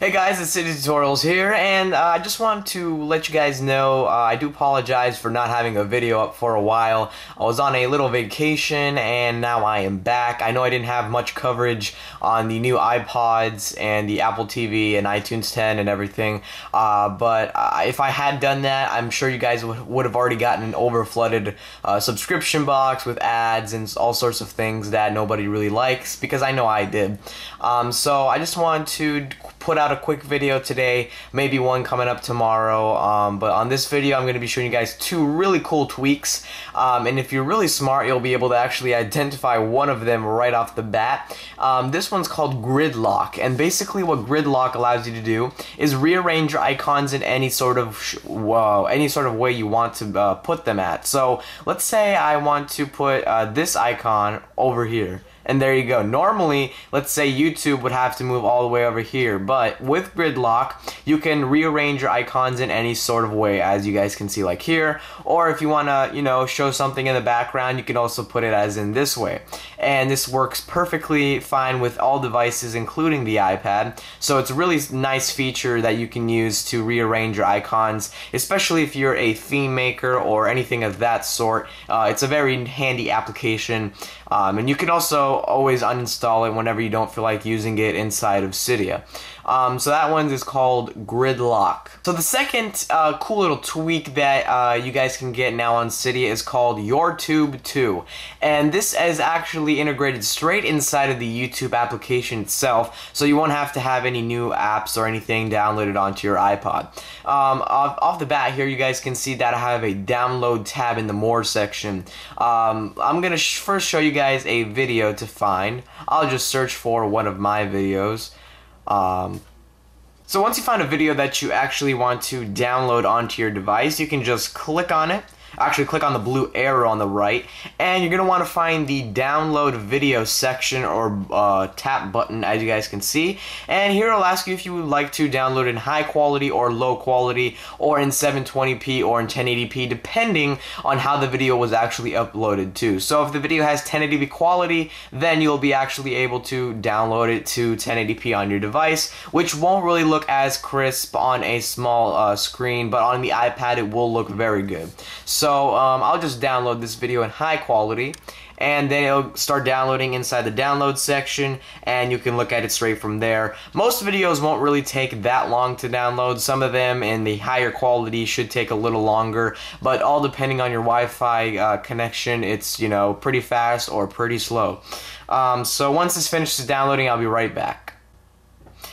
Hey guys, it's CydiaTutorialz here, and uh, I just want to let you guys know uh, I do apologize for not having a video up for a while. I was on a little vacation, and now I am back. I know I didn't have much coverage on the new iPods and the Apple TV and iTunes 10 and everything, uh, but uh, if I had done that, I'm sure you guys would, have already gotten an overflooded uh, subscription box with ads and all sorts of things that nobody really likes, because I know I did. Um, so I just want to put out a quick video today, maybe one coming up tomorrow. Um, but on this video, I'm going to be showing you guys two really cool tweaks. Um, and if you're really smart, you'll be able to actually identify one of them right off the bat. Um, this one's called Gridlock. And basically what Gridlock allows you to do is rearrange your icons in any sort of whoa, any sort of way you want to uh, put them at. So let's say I want to put uh, this icon over here and there you go. Normally, let's say YouTube would have to move all the way over here, but with gridlock, you can rearrange your icons in any sort of way, as you guys can see like here, or if you want to, you know, show something in the background, you can also put it as in this way. And this works perfectly fine with all devices, including the iPad, so it's a really nice feature that you can use to rearrange your icons, especially if you're a theme maker or anything of that sort. Uh, it's a very handy application, um, and you can also always uninstall it whenever you don't feel like using it inside of Cydia. Um, so that one is called Gridlock. So the second uh, cool little tweak that uh, you guys can get now on Cydia is called YourTube 2. And this is actually integrated straight inside of the YouTube application itself, so you won't have to have any new apps or anything downloaded onto your iPod. Um, off, off, the bat here, you guys can see that I have a download tab in the More section. Um, I'm going to sh first show you guys a video to find. I'll just search for one of my videos. Um, so once you find a video that you actually want to download onto your device, you can just click on it actually click on the blue arrow on the right and you're going to want to find the download video section or uh, tap button as you guys can see. And here it'll ask you if you would like to download in high quality or low quality or in 720p or in 1080p depending on how the video was actually uploaded to. So if the video has 1080p quality then you'll be actually able to download it to 1080p on your device which won't really look as crisp on a small uh, screen but on the iPad it will look very good. so um, I'll just download this video in high quality and then it'll start downloading inside the download section and you can look at it straight from there. Most videos won't really take that long to download. Some of them in the higher quality should take a little longer, but all depending on your Wi-Fi uh, connection, it's, you know, pretty fast or pretty slow. Um, so once this finishes downloading, I'll be right back.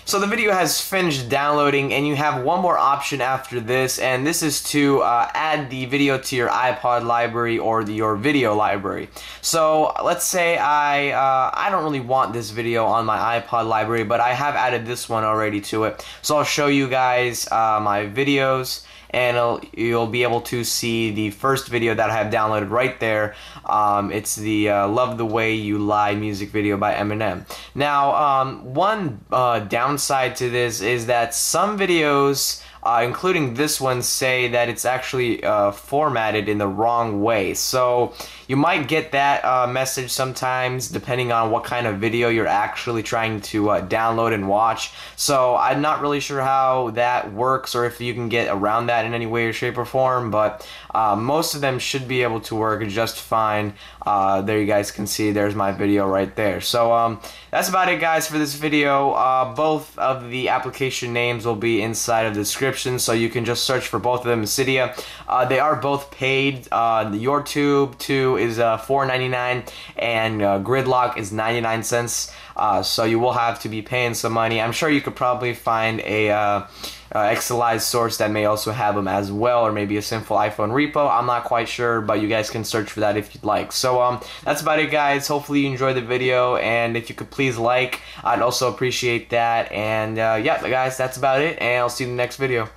So the video has finished downloading and you have one more option after this and this is to uh, add the video to your iPod library or the, your video library. So let's say I, uh, I don't really want this video on my iPod library but I have added this one already to it. So I'll show you guys uh, my videos and you'll be able to see the first video that I have downloaded right there. Um, it's the uh, Love the Way You Lie music video by Eminem. Now, um, one uh, downside to this is that some videos uh, including this one, say that it's actually uh, formatted in the wrong way. So you might get that uh, message sometimes depending on what kind of video you're actually trying to uh, download and watch. So I'm not really sure how that works or if you can get around that in any way or shape or form, but uh, most of them should be able to work just fine. Uh, there you guys can see there's my video right there. So um, that's about it guys for this video. Both of the application names will be inside of the description so you can just search for both of them in Cydia. Uh, they are both paid. Uh, the YourTube 2 is uh, $4.99 and uh, Gridlock is 99 cents. so you will have to be paying some money. I'm sure you could probably find a uh, xSellize source that may also have them as well, or maybe a simple iPhone repo. I'm not quite sure, but you guys can search for that if you'd like. So um, that's about it, guys. Hopefully you enjoyed the video, and if you could please like, I'd also appreciate that. And uh, yeah, guys, that's about it, and I'll see you in the next video.